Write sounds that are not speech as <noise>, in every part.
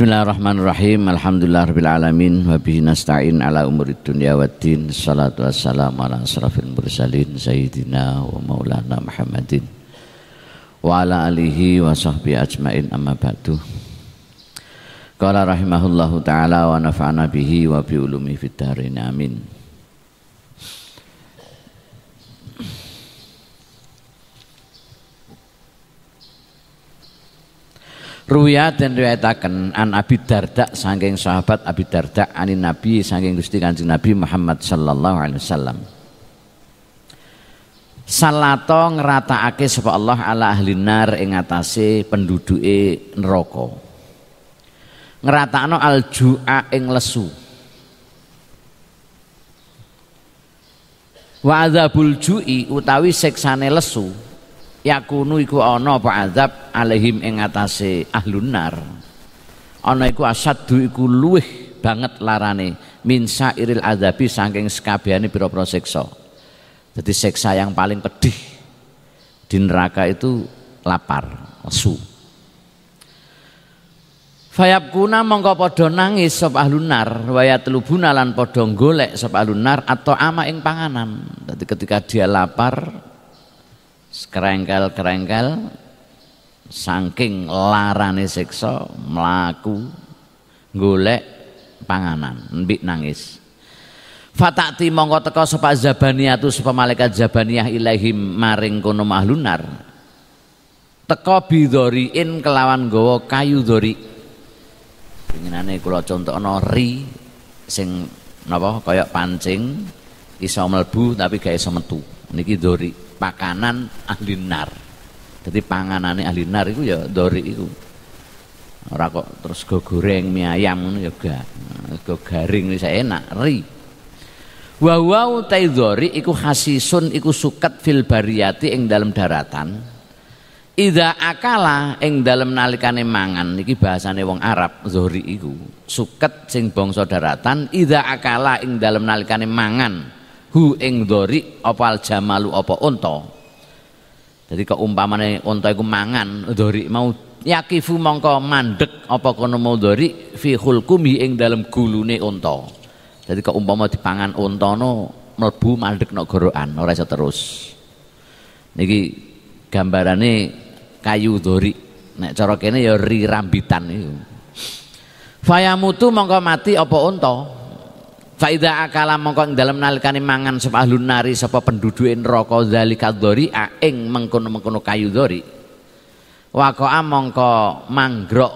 Bismillahirrahmanirrahim. Alhamdulillah rabbil alamin wa bihi nasta'in ala umurid dunya waddin. Salatu wassalamu ala asrafil mursalin sayyidina wa maulana Muhammadin wa ala alihi wa sahbihi ajmain amma ba'du. Qala rahimahullahu taala wa nafa'ana bihi wa bi ulumi fid amin. Ruya dan riwayataken an Abi Darda saking sahabat Abi Darda anin Nabi saking Gusti Kanjeng Nabi Muhammad sallallahu alaihi wasallam. Salato ngratakake sapa Allah ala ahli nar ing atase penduduke neraka. Ngratakno al-ju'a ing lesu. Wa adzabul ju'i utawi siksane lesu yakunu iku ana apa azab alaihim ing atase ahlun nar ana iku asaddu iku luweh banget larane min sairil azabi saking sekabehane pira-pira siksa. Jadi siksa yang paling pedih di neraka itu lapar lesu. Fayabkuna mongko padha nangis sop ahlun nar waya telubuna lan padha golek sop ahlun nar atau ama ing panganan. Jadi ketika dia lapar kerengkel-kerengkel saking larane siksa mlaku golek panganan mbik nangis. Fatakti mongko teka sapa zabaniyatu sapa malaikat zabaniyah ilaihim maring kono mahlunar teka bidhoriin kelawan gawa kayu dhori pinginane kula contohno ri sing napa kaya pancing iso mlebu tapi gak iso metu. Niki dhori pakanan ahli nar. Jadi panganane ahli nar itu ya dori itu. Ora kok terus go goreng mie ayam ngono ya gak. Go garing wis enak, ri. Wa wa taidhori iku hasisun iku suket fil bariyati ing dalam daratan. Ida akala ing dalam nalikane mangan iki bahasane wong Arab zori iku suket sing bangsa daratan ida akala ing dalam nalikane mangan hu ing dori apa al jamalu apa unta? Jadi keumpamane unta iku mangan dori mau yakifu mongko mandek apa kono mau dori fi khulkumi ing dalam gulune unta. Jadi keumpama dipangan unta no mlebu mandek no gorokan ora iso terus. Niki gambarane kayu dori nek cara kene ya ri rambitan iku. Fayamutu mongko mati apa unta Faida akala mongko ing dalem nalikane mangan sapa ahlun nari sapa penduduke neraka zalika dzori ing mengkono-mengkono kayu dzori. Waqa'a mongko manggrok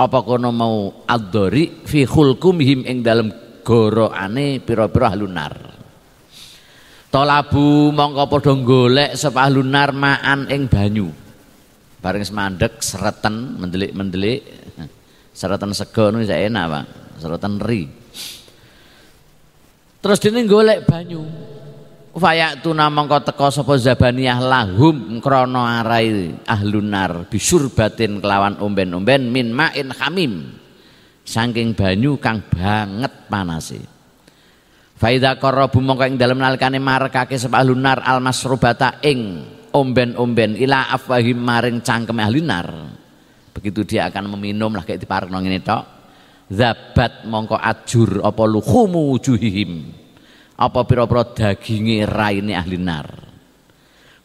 apa kono mau adzori fi khulkumihim ing dalem gorokane pira-pira ahlun nar. Tolabu mongko padha golek sapa ahlun nar maan ing banyu. Bareng semandek seretan mendelik-mendelik. Seretan sego niku enak, Pak. Seretan ri. Terus dene golek banyu. Fayatuna mongko teka sapa zabaniyah lahum krana arai ahlunar bisurbatin kelawan omben-omben min ma'in hamim. Saking banyu kang banget panase. Faida qarabu mongko ing dalem nalikane marekake sapa ahlunar almasrubata ing omben-omben ila afwahim maring cangkeme ahlinar. Begitu dia akan meminum lah kayak diparekno ngene tok zabat mongko ajur apa luhumu wujuhihim? Apa pira-pira daginge raine ahli nar?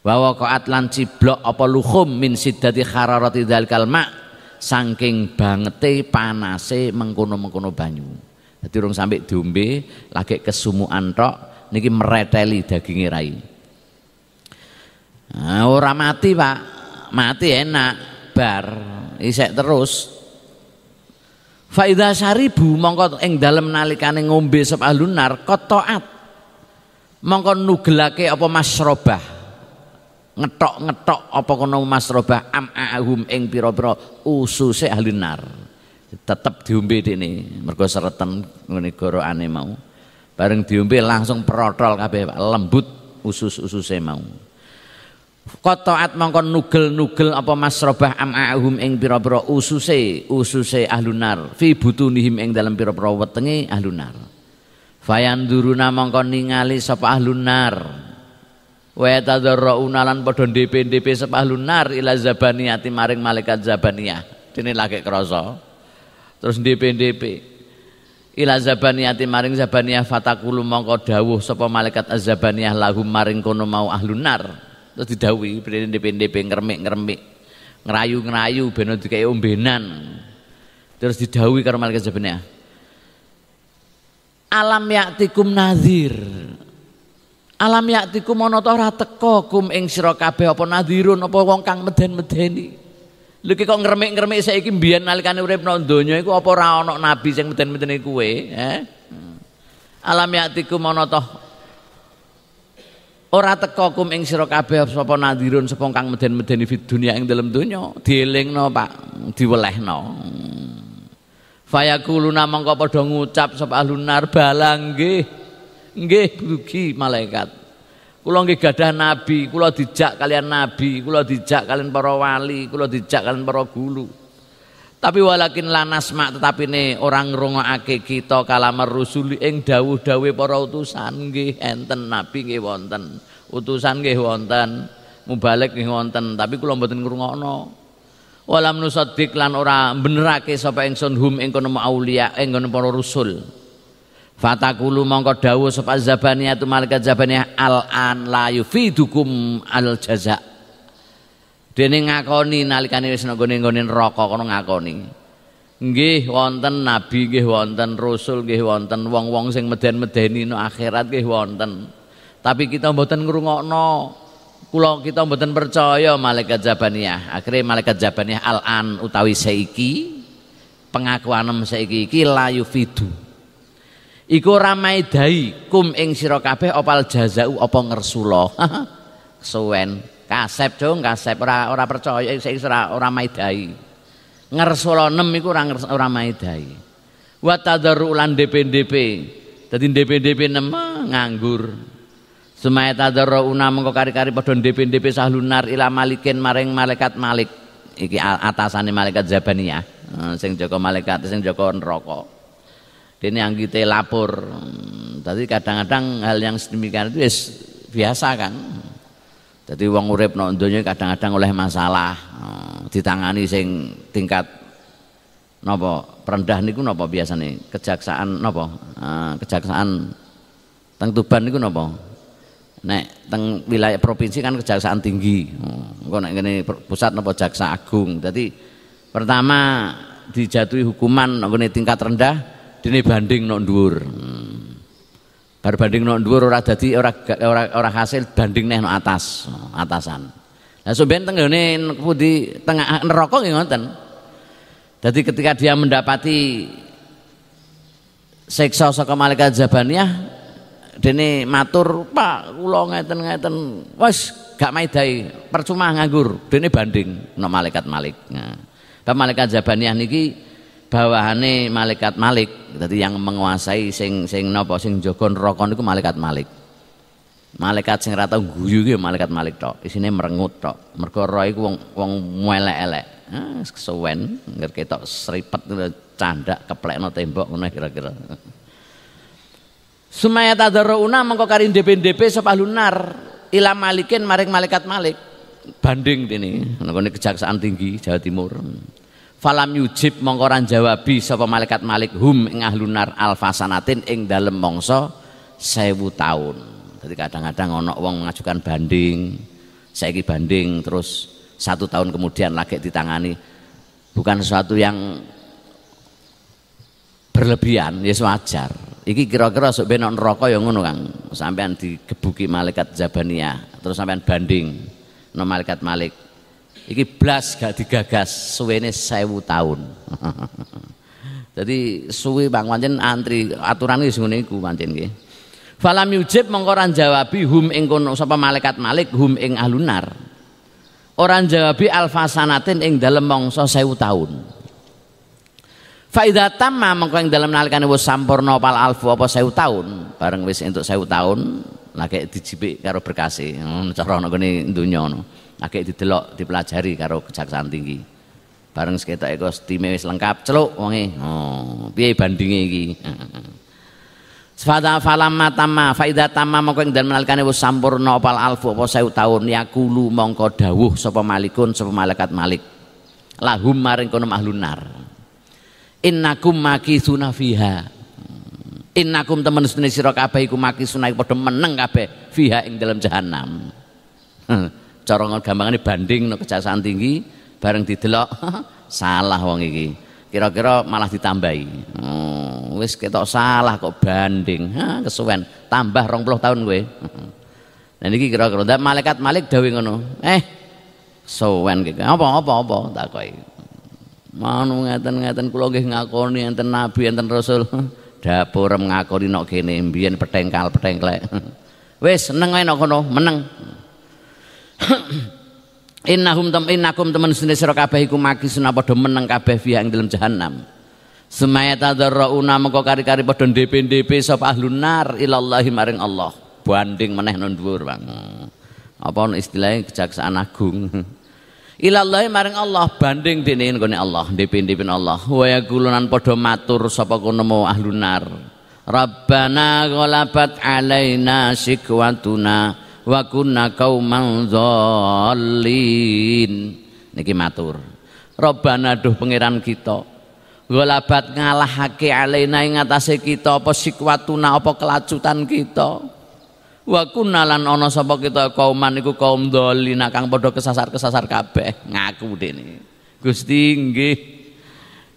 Wa waqa'at lan ciblok apa luhum min siddati hararati dzalikal ma saking bangete panase mengkono-mengkono banyu. Dadi urung sampai diombe lagi kesumuan tok niki mereteli daginge rai. Nah, ora mati Pak. Mati enak bar isek terus Faida saribu mongko ing dalem nalikane ngombe sep ahlunar kotoat. Mongko nugelake apa masrobah? Ngetok-ngetok apa kono masrobah? Am ahum ing pira-pira ususe ahlunar tetep diombe dene mergo sereten ngene gorokane mau. Bareng diombe langsung protol kabeh lembut usus-ususe mau Kotoat mongkon nugel-nugel apa masrobah am'ahum ing pira-pira ususe ususe ahlunar fi butunihim ing dalam pira-pira wetenge ahlunar. Fayanduruna mongkon ningali sapa ahlunar. Wa tadarrauna lan padha ndep-ndep sapa ahlunar ila zabaniyati maring malaikat zabaniyah. Dene lagi krasa. terus DP-DP ila zabaniyati maring zabaniyah fatakulu mongko dawuh sapa malaikat azabaniyah lahum maring kono mau ahlunar terus didhawuhi DP-DP ngremik-ngremik ngerayu-ngerayu ben dikei ombenan. Terus didhawuhi karo malaikat zabaniyah alam yaktikum nazir. Alam yaktikum ana teka kum ing sira kabeh apa nadhirun apa wong kang meden-medeni. Lha kok ngremik-ngremik saiki mbiyen nalikane urip nang donya iku apa ora ana nabi sing meden-medeni kowe, eh? Alam yatikum ana ora teka kum ing sira kabeh sapa nadirun sapa kang meden-medeni fid dunya ing dalem donya, dielingno Pak, diwelehno. Fayakuluna mongko padha ngucap sapa ahlunar balang nggih. Nggih dugi malaikat. Kula nggih gadah nabi, kula dijak kalian nabi, kula dijak kalian para wali, kula dijak kalian para guru. Tapi walakin lanas mak tetapi ne orang ngrungokake kita kalamar rusuli ing dawuh-dawuh para utusan nggih enten nabi nggih wonten. Utusan nggih wonten, mubalik nggih wonten, tapi kula mboten. Walam nusaddiq lan ora benerake sapa ingsun hum ing kono aulia ing kono para rusul. Fatakulu mongko dawuh sapa zabaniyatu malaikat zabaniyah al an la yufidukum al jaza. Dene ngakoni nalikane wis nang gone-gone neraka kono ngakoni. Nggih wonten nabi nggih wonten rasul nggih wonten wong-wong sing meden-medeni no akhirat nggih wonten. Tapi kita mboten ngrungokno. Kula kita mboten percaya malaikat zabaniyah. Akhirnya malaikat zabaniyah al an utawi saiki pengakuanem saiki iki la yufidu iku ramai dai kum ing sira kabeh opal jazau apa ngersula <laughs> suwen kasep dong kasep. Ora ora percaya saiki ora ora maidai ngersula nem iku ora ora maidai wa tadarru lan DP-DP dadi DP-DP nem nganggur. Sumaya tadarru una mengko kari-kari padha DP-DP sahlunar ila malikin maring malaikat malik. Iki atasane malaikat zabaniyah sing jaga malaikat sing jaga neraka. Dene anggite lapor. Tadi kadang-kadang hal yang sedemikian itu biasa kan jadi wong urip nang donya kadang-kadang oleh masalah ditangani sing tingkat napa perendah niku napa biasane? Kejaksaan napa? Kejaksaan teng Tuban niku napa? Nek teng wilayah provinsi kan kejaksaan tinggi. Engko nek ngene pusat napa jaksa agung. Jadi pertama dijatuhi hukuman nang tingkat rendah dene banding nok dhuwur. Bar banding nok dhuwur ora dadi ora ora ora hasil banding neh atas, atasan. Lah sampeyan teng ngene pundi tengah neraka nggih ngoten. Jadi ketika dia mendapati seksa saka malaikat Zabaniyah dene matur, "Pak, kula ngeten-ngeten wis gak maidai, percuma nganggur." Dene banding nok malaikat Malik. Nah, malaikat Zabaniyah niki bawahane malaikat Malik jadi yang menguasai sing sing napa sing jaga neraka niku malaikat Malik malaikat sing rata guyu ki malaikat Malik tok. Isine merengut tok. Mergo roh wong wong elek-elek ah kesuwen ngger ketok sripet candak keplekno tembok ngono kira-kira. Sumaya tadarruuna mengko karin DP-DP sapa lunar. Ila malikin maring malaikat Malik banding ini nang kejaksaan tinggi Jawa Timur falam yujib mongko ora jawabi sapa malaikat malik hum ing ahlunar alfasanatin ing dalem mangsa sewu taun. Jadi kadang-kadang ono wong mengajukan banding saiki banding terus satu tahun kemudian lagi ditangani. Bukan sesuatu yang berlebihan ya wajar. Iki kira-kira sok ben neraka ya ngono Kang. Sampean digebuki malaikat Zabaniyah terus sampean banding no malaikat Malik iki blas gak digagas suwene sewu tahun <laughs> jadi suwi bang pancen antri aturan wis ngene iku pancen nggih. Falam yujib mongko ora jawabi hum ing kono sapa malaikat malik hum ing alunar. Orang jawabi alfasanatin ing dalem mangsa sewu tahun Faida tamma mengko ing dalem nalikane wis sampurna pal alfu apa sewu tahun bareng wis entuk sewu tahun lagi dijipik karo berkasih. Cara ana kene ngono akeh didelok dipelajari karo kejaksaan tinggi. Bareng sekitar ekos time wis lengkap celuk wonge. Oh piye bandinge iki? <laughs> Fada falam matama faida tamma mongko ing dalem nalikane wis sampurna opal alfu apa sewu taun yakulu mongko dawuh sapa malikun sapa malaikat malik. Lahum maring kono mahlunar innakum makithuna fiha. Innakum temen sedene sira kabeh iku makithuna iku padha meneng kabeh fiha ing dalam jahanam <laughs> cara gampangane banding no kejaksaan tinggi bareng didelok <laughs> salah wong iki kira-kira malah ditambahi oh, wis ketok salah kok banding ha kesuwen tambah 20 tahun gue Nah <laughs> niki kira-kira ndak malaikat Malik dawuh ngono. Eh sowan iki. Apa apa apa takoki. Manu ngeten-ngeten kula nggih ngakoni enten nabi enten rasul. <laughs> Dapur ngakoni nok kene mbiyen petengkal-petengklek. Wis seneng ae nok kono, meneng. <coughs> Innahum tam innakum temen sene sira kabeh iku makisuna padha meneng kabeh fiha ing dalem jahanam. Sumaya tadarrauna mengko kari-kari padha ndep-ndep sapa ahlun nar ilallahi maring Allah banding meneh non dhuwur Bang. Apa istilahnya kejaksaan agung. <laughs> Ilallahi maring Allah banding dene ngene Allah ndipin-ndipin Allah. Wa yaqulunan padha matur sapa kono mau ahlunar. Rabbana ghalabat alaina sikwatuna wa kunna qauman dhallin. Niki matur. Rabbana duh pangeran kita. Ghalabat ngalahake alaina ing atase kita apa sikwatuna apa kelacutan kita wa kunalan ana sapa kita kauman iku kaum dolina kang padha kesasar-kesasar kabeh ngaku dene Gusti nggih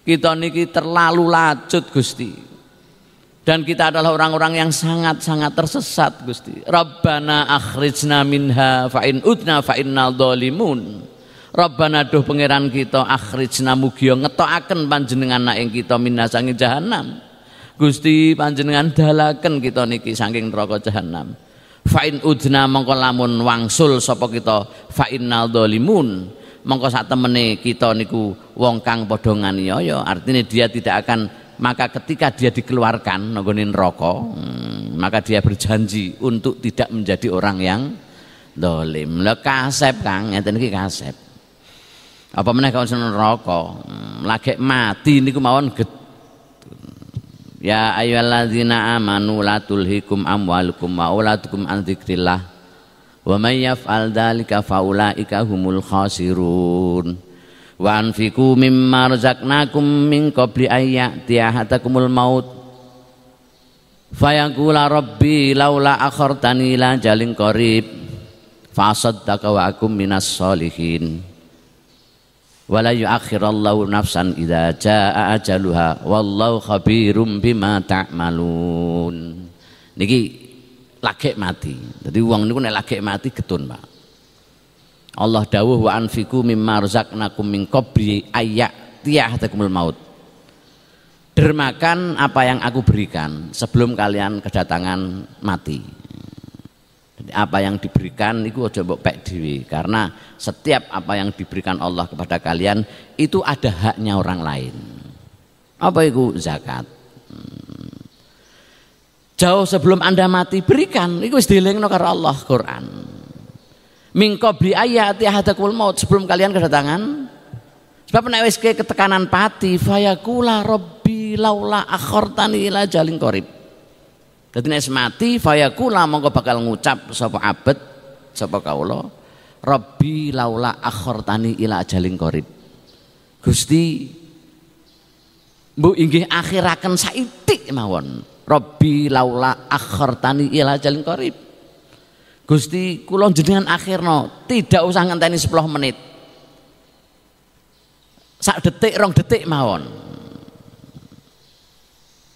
kita niki terlalu lacut Gusti dan kita adalah orang-orang yang sangat-sangat tersesat Gusti. Rabbana akhrijna minha fa in udna fa innal dhalimun Rabbana duh pangeran kita akhrijna mugi ngetokaken panjenengan ing kita minha sange jahanam Gusti panjenengan dalaken kita niki saking neraka jahanam Fa'in udna mongko lamun wangsul sapa kita fa innal dzalimun mongko sak temene kita niku wong kang padha nganiaya artinya dia tidak akan maka ketika dia dikeluarkan nggone neraka hmm, maka dia berjanji untuk tidak menjadi orang yang dolim lah kasep kang ngeten iki kasep apa meneh kau seneng neraka hmm, lagi mati niku mawon Ya ayyuhalladzina amanu la tulhikum amwalukum wa auladukum an dzikrillah. Wa may yaf'al dzalika faulaika humul khasirun. Wa anfiqu mimma razaqnakum min qabli an ya'tiya ahadakumul maut. Fayaqula rabbi laula akhartani ila jalin qarib fa saddaqa wa akum minas solihin wala yuakhirallahu nafsan idza jaa ajaluha wallahu khabirum bima ta'malun. Niki lagi mati. Jadi uang niku nek lagi mati getun Pak Allah dawuh wa anfiku mimma razaqnakum min qabli ayat tiyahtakumul maut. Dermakan apa yang aku berikan sebelum kalian kedatangan mati. Apa yang diberikan itu aja mbok pek dewi karena setiap apa yang diberikan Allah kepada kalian itu ada haknya orang lain. Apa itu? Zakat. Hmm. jauh sebelum anda mati berikan. Itu no karo Allah Quran min qabli ayati ahadakumul maut sebelum kalian kedatangan sebab nek wis ketekanan pati fayakula rabbi laula akhartani ila jalin qarib Dadi nek mati fayakula mongko bakal ngucap sapa abet sapa kawula Rabbi laula akhartani ila ajalin qarib. Gusti Mbok inggih akhiraken saitik mawon. Rabbi laula akhartani ila ajalin qarib. Gusti kula jenengan akhirno, tidak usah ngenteni 10 menit. Sak detik rong detik mawon.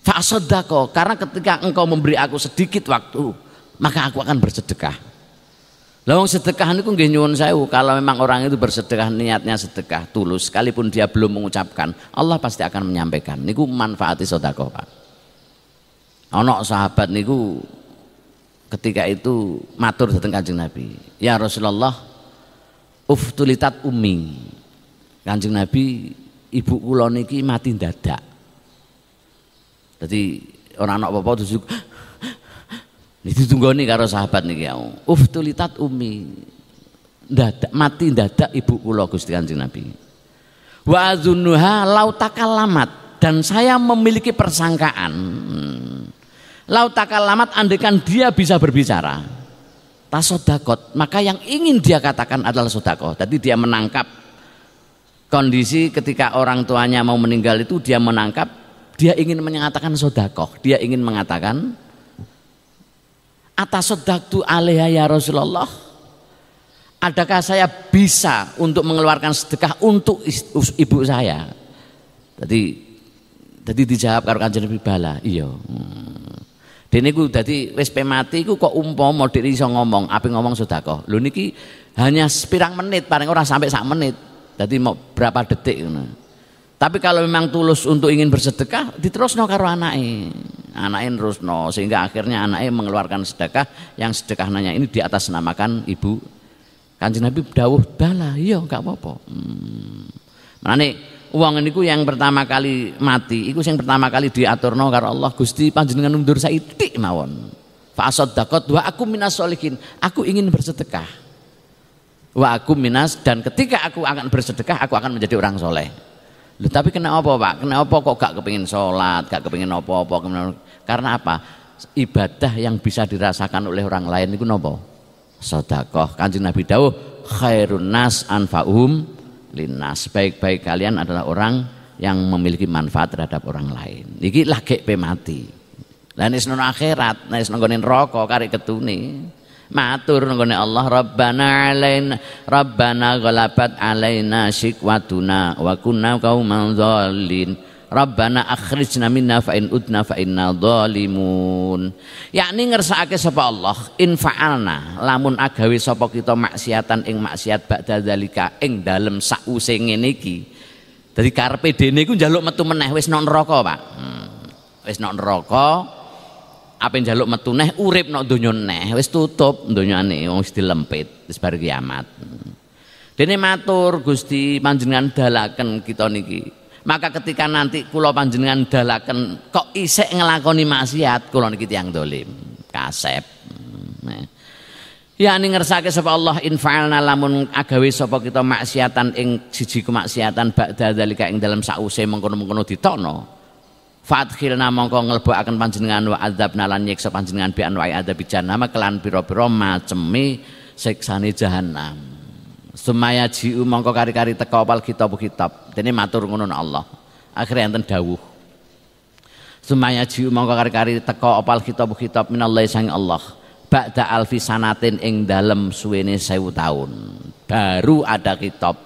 Fasodako karena ketika engkau memberi aku sedikit waktu maka aku akan bersedekah. Lawang sedekah ini nggih nyuwun sewu kalau memang orang itu bersedekah niatnya sedekah tulus sekalipun dia belum mengucapkan Allah pasti akan menyampaikan. Niku manfaati sodako pak. Ono sahabat niku ketika itu matur datang kanjeng Nabi. Ya Rasulullah uftulitat umi. Kanjeng Nabi ibu kula niki mati dadak. Jadi orang anak bapak itu <laughs> ditunggoni karo sahabat niki ya. Uftulitat umi. Dadak mati dadak ibu kula Gusti Kanjeng Nabi. Wa azunnuha lau takalamat dan saya memiliki persangkaan. Hmm. Lau takalamat andekan dia bisa berbicara. Tasodakot, maka yang ingin dia katakan adalah sodako. Tadi dia menangkap kondisi ketika orang tuanya mau meninggal itu dia menangkap dia ingin menyatakan sodakoh dia ingin mengatakan atas sodaktu alaiha ya Rasulullah adakah saya bisa untuk mengeluarkan sedekah untuk ibu saya jadi jadi dijawab karo kanjeng Nabi bala iya hmm. Dene ku dadi wis mati ku kok umpama dhewe iso ngomong, ape ngomong sedekah. Lho niki hanya sepirang menit, paling ora sampai sak menit. Jadi mau berapa detik ngono. Tapi kalau memang tulus untuk ingin bersedekah, diterusno karo anake. Anake terusno sehingga akhirnya anake mengeluarkan sedekah yang sedekah nanya ini di atas namakan ibu. Kanjeng Nabi dawuh, "Bala, iya enggak apa-apa." Hmm. Manane Uang niku yang pertama kali mati, iku yang pertama kali diaturno karo Allah Gusti panjenengan mundur saitik mawon. Fa asaddaqat wa aku minas solihin. Aku ingin bersedekah. Wa aku minas dan ketika aku akan bersedekah aku akan menjadi orang soleh. Loh, tapi kena apa Pak? Kena apa kok gak kepingin sholat, gak kepingin apa-apa? Karena apa? Ibadah yang bisa dirasakan oleh orang lain itu nopo? Sodakoh. Kanjeng Nabi dawuh khairun nas anfa'um linas baik-baik kalian adalah orang yang memiliki manfaat terhadap orang lain. Iki lagi pe mati. Lah nek akhirat nek nang neraka kari ketune. Matur nggone Allah Rabbana alaina Rabbana ghalabat alaina shikwatuna wa kunna qauman dhalin Rabbana akhrijna minna fa in udna fa inna dhalimun. Yakni ngersakake sapa Allah in fa'alna lamun agawe sapa kita maksiatan ing maksiat ba'da zalika ing dalem sause ngene iki. Dadi karepe dene iku njaluk metu meneh wis nang neraka, Pak. Hmm. Wis nang neraka apa njaluk metu neh urip nang donya neh wis tutup donyane wong wis dilempit wis bar kiamat. Hmm. Dene matur Gusti panjenengan dalaken kita niki maka ketika nanti kula panjenengan dalaken kok isek ngelakoni maksiat kula niki tiyang dolim kasep nah. Ya ning ngersake sapa Allah infa'alna lamun agawe sapa kita maksiatan ing siji kemaksiatan ba'da dzalika ing dalam sause mengkono-mengkono ditokno. Fadkhilna mongko nglebokaken panjenengan wa adzabna lan nyiksa panjenengan bi anwa'i adzabi jahannam kelan pira-pira maceme siksane jahanam. Sumaya jiu mongko kari-kari teka opal kitab-kitab. Dene matur ngono Allah. Akhirnya enten dawuh. Sumaya jiu mongko kari-kari teka opal kitab-kitab minallahi sang Allah. Ba'da alfi sanatin ing dalem suwene sewu tahun. Baru ada kitab.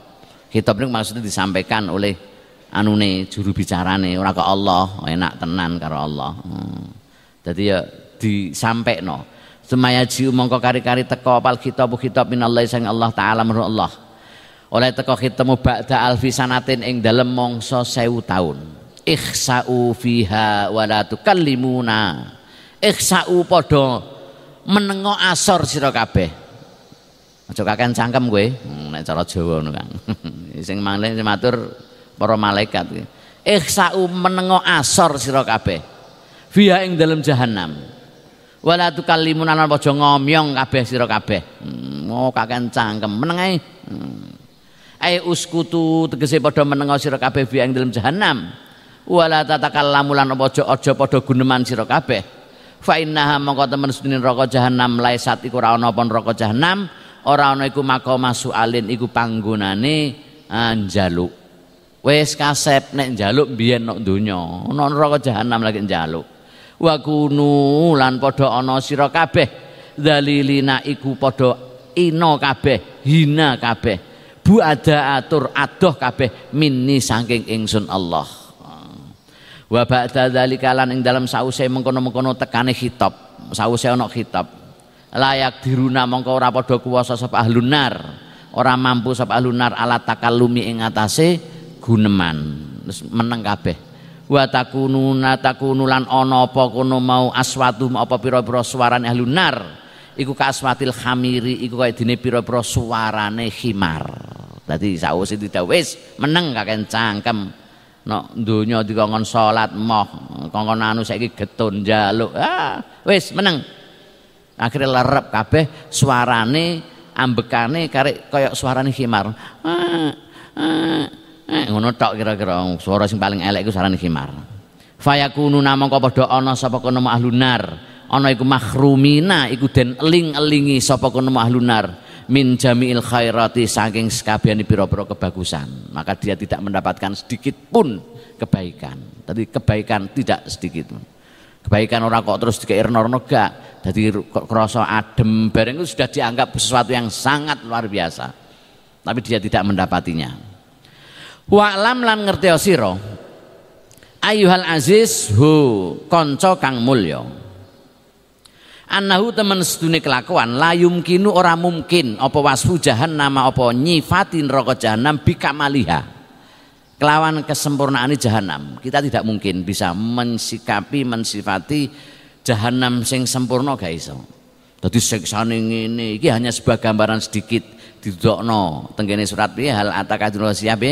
Kitab ini maksudnya disampaikan oleh anune juru bicarane ora ke Allah, enak tenan karo Allah. Hmm. Jadi ya disampaikan Semaya mongko kari-kari teko apal kitab kitab minallahi sang Allah taala menurut Allah. Oleh teko kitemu ba'da alfi sanatin ing dalem mongso sewu taun. Ikhsa'u fiha wa la tukallimuna. Ikhsa'u padha menengo asor sira kabeh. Aja kakean cangkem kowe. Hmm, nek cara Jawa ngono Kang. <laughs> sing mangle matur para malaikat. Ikhsa'u menengo asor sira kabeh. Fiha ing dalem jahanam wala tukallimun lan aja ngomyong kabeh sira kabeh. Mau hmm, kakean cangkem. Meneng ae? Hmm. uskutu tegese padha menengo sira kabeh bi ing dalem jahanam wala tatakallamu lan aja aja padha guneman sira kabeh. Fa innaha mongko temen sedene neraka jahanam laisat iku ora ana apa neraka jahanam ora ana iku maka alin iku panggonane njaluk. Wis kasep nek njaluk biyen nok donya. Ana neraka jahanam lagi njaluk wa kunu lan padha ana sira kabeh. Dalilina iku padha ina kabeh hina kabeh. Bu ada atur adoh kabeh minni saking ingsun Allah. Wa ba'da dzalika lan ing dalam sause mengkono-mengkono tekane khitab. Sause ana khitab. Layak diruna mongko ora padha kuwasa sapa ahlun nar. Ora mampu sapa ahlun nar ala takallumi ing atase guneman. Meneng kabeh wa takununa takunulan ana apa kono mau aswatu apa pira-pira suarane ahlun nar. Iku ka aswatil khamiri iku kaya dene pira-pira suarane khimar. Dadi sawise tidak wis meneng kaken cangkem. No donya dikongkon salat moh kongkon anu saiki getun njaluk. Ah wis meneng. Akhirnya lerep kabeh suarane ambekane karek kaya suarane khimar. Ah, ah, Eh, ngono tok kira-kira. Suara sing paling elek iku sarane khimar. Fayakunu namangka padha ana sapa kono ahlunar. Ana iku makhrumina iku den eling-elingi sapa kono ahlunar. min jami'il khairati saking sekabiani piro-piro kebagusan. Maka dia tidak mendapatkan sedikit pun kebaikan. Tadi kebaikan tidak sedikit. Pun kebaikan orang kok terus dikair norno gak jadi kerasa adem. Bareng itu sudah dianggap sesuatu yang sangat luar biasa. Tapi dia tidak mendapatinya wa'lam lan ngerti sira. Ayuhal aziz hu konco kang mulya. Annahu temen sedune kelakuan la yumkinu ora mungkin apa wasfu nama apa nyifatin rokok jahanam bikamaliha kelawan kesempurnaan jahanam kita tidak mungkin bisa mensikapi mensifati jahanam sing sempurna gak iso. Dadi siksane ngene iki hanya sebuah gambaran sedikit didokno tenggene surat piye? Hal atakadul siap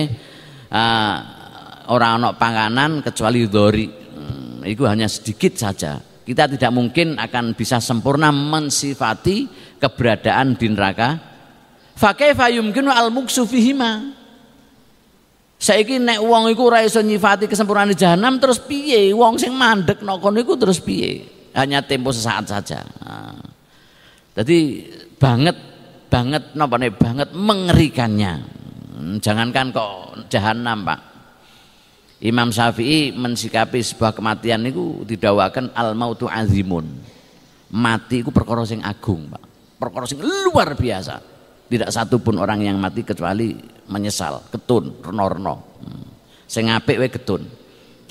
uh, orang ana panganan kecuali dori hmm, itu hanya sedikit saja kita tidak mungkin akan bisa sempurna mensifati keberadaan di neraka fa kaifa yumkinu al muksu fihima Saiki nek wong iku ora iso nyifati kesempurnaan jahanam terus piye? Wong sing mandek nokon iku terus piye? Hanya tempo sesaat saja. Nah. Jadi banget banget napa banget mengerikannya. Hmm, jangankan kok jahanam, Pak. Imam Syafi'i mensikapi sebuah kematian itu didawakan al mautu azimun. Mati itu perkara agung, Pak. Perkara sing luar biasa. Tidak satu pun orang yang mati kecuali menyesal, ketun, reno-reno. Hmm. Sing wae ketun.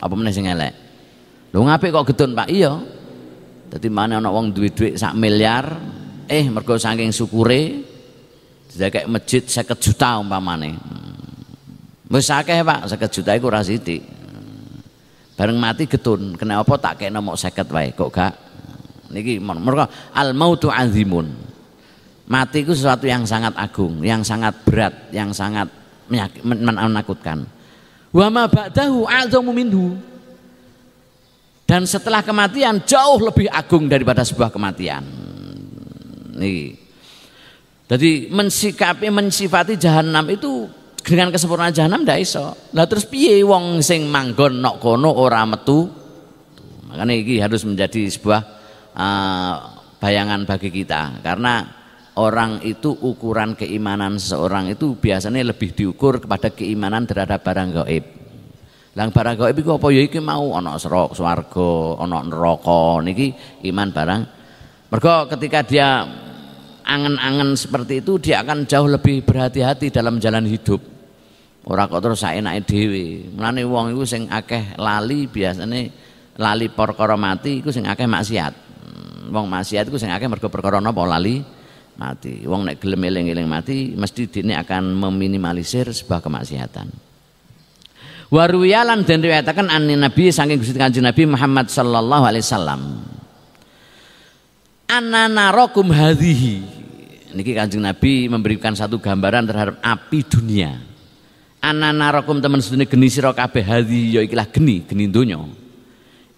Apa meneh sing elek? Lho ngapik kok getun, Pak? Iya. Dadi mana ana wong duwe dhuwit sak miliar, eh mergo saking syukure kayak masjid 50 juta umpamane. Wis akeh, Pak, 50 juta iku ora sithik. Bareng mati getun, kena apa tak kena mok 50 wae, kok gak? Niki mergo al mautu azimun. Mati itu sesuatu yang sangat agung, yang sangat berat, yang sangat menakutkan. Wa ma ba'dahu a'zamu minhu. Dan setelah kematian jauh lebih agung daripada sebuah kematian. Nih. Jadi mensikapi mensifati jahanam itu dengan kesempurnaan jahanam ndak iso. Terus piye wong sing manggon nok kono ora metu? Makanya ini harus menjadi sebuah uh, bayangan bagi kita karena orang itu ukuran keimanan seseorang itu biasanya lebih diukur kepada keimanan terhadap barang gaib. Lang barang gaib itu apa ya iki mau ana swarga, ana neraka niki iman barang. Mergo ketika dia angen-angen seperti itu dia akan jauh lebih berhati-hati dalam jalan hidup. Ora kok terus saenake dhewe. Mulane wong iku sing akeh lali biasanya lali perkara mati iku sing akeh maksiat. Hmm, wong maksiat iku sing akeh mergo perkara napa lali mati. Wong nek gelem eling-eling mati mesti dini akan meminimalisir sebuah kemaksiatan. Waruyalan dan riwayatakan an Nabi saking Gusti Kanjeng Nabi Muhammad sallallahu alaihi wasallam. Ananarokum hadhihi. Niki Kanjeng Nabi memberikan satu gambaran terhadap api dunia. Ananarokum teman sedene geni sira kabeh hadhihi ya ikilah geni, geni donya.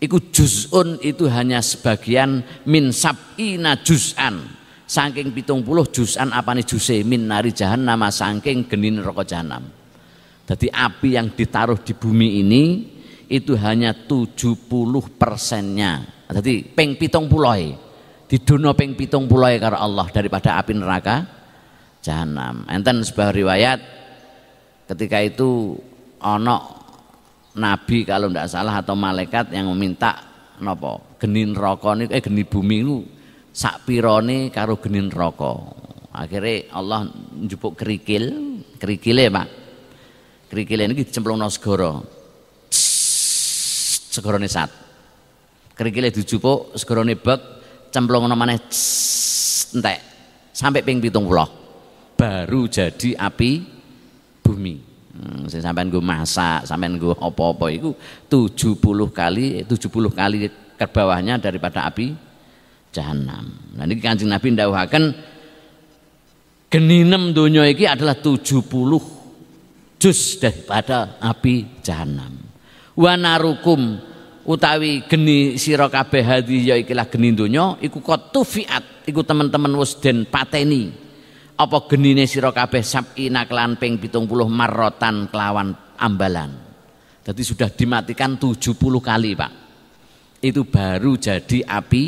Iku juz'un itu hanya sebagian min sab'ina juz'an. Saking pitung puluh jusan apa nih juse min nari nama saking genin rokok jahanam jadi api yang ditaruh di bumi ini itu hanya 70 persennya. Jadi peng pitung puloi di dunia peng pitung puloi karena Allah daripada api neraka jahanam. Enten sebuah riwayat ketika itu ono nabi kalau tidak salah atau malaikat yang meminta nopo genin rokok eh geni bumi itu sak pirone karo genin rokok akhirnya Allah njupuk kerikil kerikile Pak. Kerikile ini dicemplungno segara. Segarane sat. Kerikile dijupuk segarane bek cemplungno maneh entek sampai ping 70 baru jadi api bumi hmm, saya sampean gue masak sampean gue apa-apa itu 70 kali 70 kali ke bawahnya daripada api jahanam. Nah ini Kanjeng Nabi ndawuhaken geninem donya iki adalah 70 juz daripada api jahanam. Wa narukum utawi geni sira kabeh hadi ya ikilah geni donya iku tufiat iku teman-teman wis den pateni apa genine sira kabeh sabina kelan ping 70 marrotan kelawan ambalan. Jadi sudah dimatikan 70 kali, Pak. Itu baru jadi api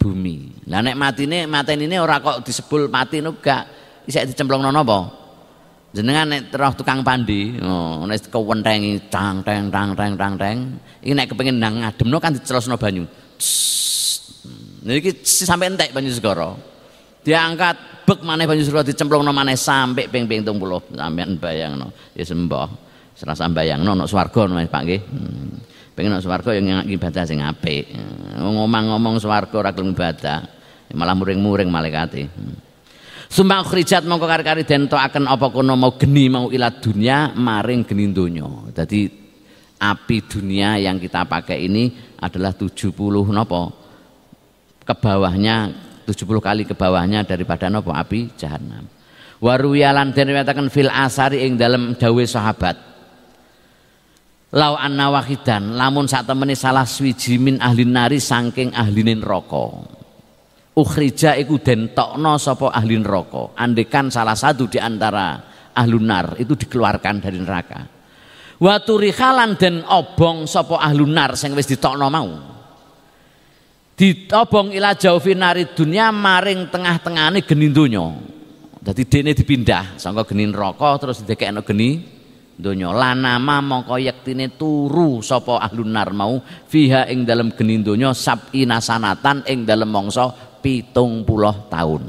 bumi. Lah nek matine mateni ini ora kok disebul mati nu gak isek dicemplungno napa jenengan nek terus tukang pandi oh nek kewentengi tang teng tang teng tang teng. Iki nek kepengin nang ngademno kan dicelosno banyu. Niki sampai entek banyu segara. Diangkat bek maneh banyu segara dicemplungno maneh sampai ping-ping 30 sampean bayangno ya sembah. Serasa bayangno nek swarga Pak nggih. Hmm. pengen nek swarga yang ibadah sing apik. Ngomong-ngomong swarga ora gelem ibadah malah muring-muring malaikate hmm. Sumbang khrijat mongko kari-kari den toaken apa kono mau geni mau ilat dunia maring geni donya. Jadi api dunia yang kita pakai ini adalah 70 nopo ke bawahnya 70 kali ke bawahnya daripada nopo api jahanam. Waruyalan den riwayataken fil asari ing dalam dawe sahabat. Lau anna wahidan lamun sak temene salah swiji min ahli nari saking ahlinin rokok ukhrija iku den tokno sapa ahli neraka. Andekan salah satu di antara ahlunar itu dikeluarkan dari neraka. Wa turikhalan den obong sapa ahlunar sing wis ditokno mau. Ditobong ila jaufi nari dunia maring tengah-tengahane geni donya. Dadi dene dipindah saka geni neraka terus didekekno geni donya. Lanama mongko yektine turu sapa ahlunar mau fiha ing dalam geni donya sabina sanatan ing dalam mangsa pitung puluh tahun.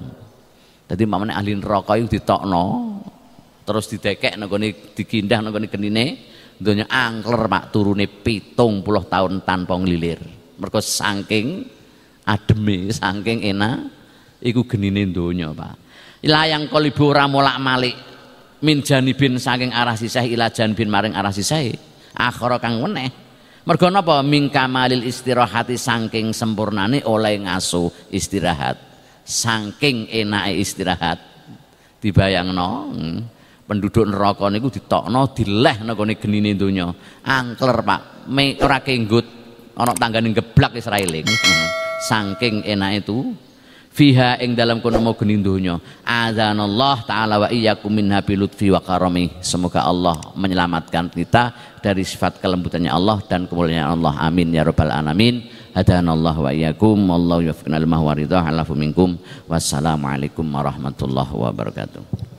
Jadi mamane ahli neraka itu ditokno terus didekek nggone dikindah nggone genine donya angler mak turune pitung puluh tahun tanpa ngelilir mergo saking ademe saking enak iku genine donya Pak. Ilayang kalibu ora molak-malik min janibin saking arah sisih ila janibin maring arah sisih akhara kang weneh Mergo napa mingkamalil istirahati saking sempurnane oleh ngaso istirahat. Saking enake istirahat. Dibayangno hmm, penduduk neraka niku ditokno dileh nang genine donya. Angkler Pak, ora kenggut ana tanggane geblak Israeling. Hmm, saking enake itu fiha ing dalam kono mau geni donya azanallah taala wa iyyakum min habi lutfi wa karami. Semoga Allah menyelamatkan kita dari sifat kelembutannya Allah dan kemuliaan Allah. Amin ya rabbal alamin. Hadanallah wa iyyakum. Wallahu yuwaffiqna lima wa minkum. Wassalamu alaikum warahmatullahi wabarakatuh